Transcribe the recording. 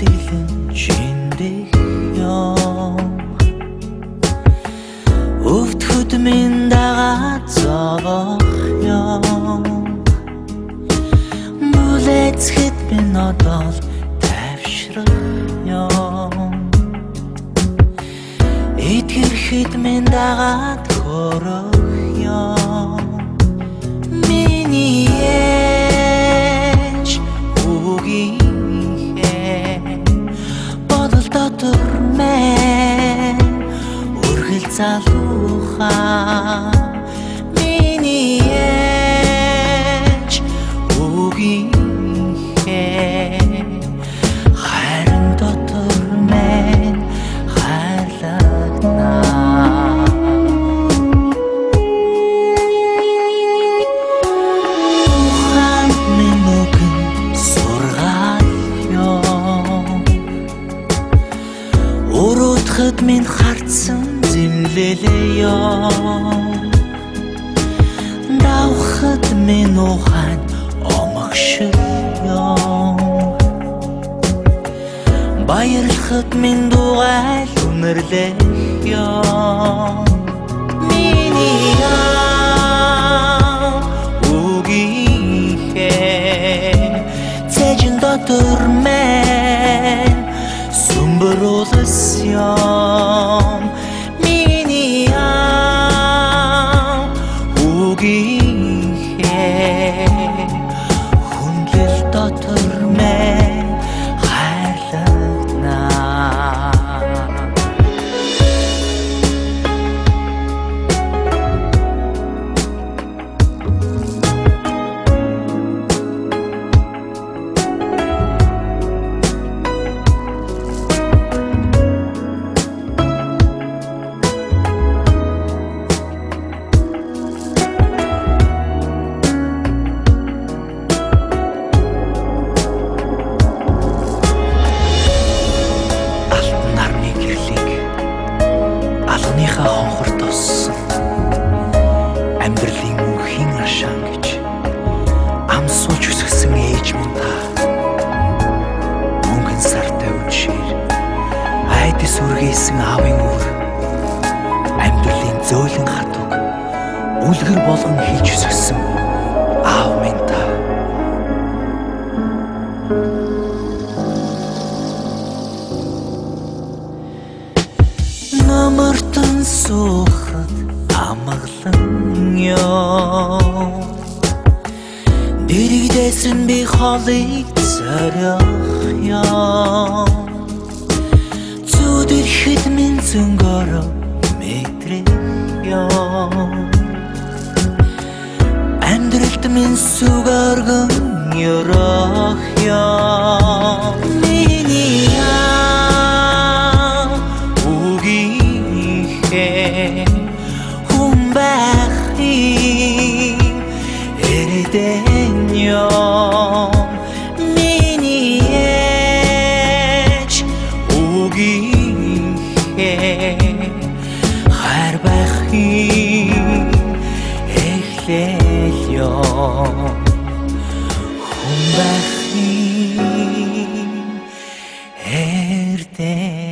сэтгэлэн чиндэх ёо Өвдөхөд минь дагаад зовох ёо Бүлэцхэд минь одоо тайвшрах ёо Итгэхэд минь дагаад хөрөх ёо залуухаа Миний ээж үгийхээ харин дотор мэн хайрлагнаа Ухаан минь үгэн сургаал ёо Өрөөдөхөд минь ёо. Давхад минь ухаан омогшил ёо Баярлахад минь дугайл үнэрлэх ёо Миний үгийнхээ цэжин дотор мэн сүмбрүүлс юм миний амьдралын мөнхийн ашаан гэж. Ам сууж үсгсэн ээж минь та. Мөнгөн сартай үчир айдас үргээсэн аавын үр. Амьдралын зөөлөн хатуг. Үлгэр болгон хийж үсгсэн аав минь та. Номортон суухад Дэрэгдээсэн би холыг зорих ёо. Зүд ирэхэд минь зөнгөөр мэдрэх ёо Амьдралд минь сүг оргон ёрох ёо there.